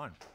on.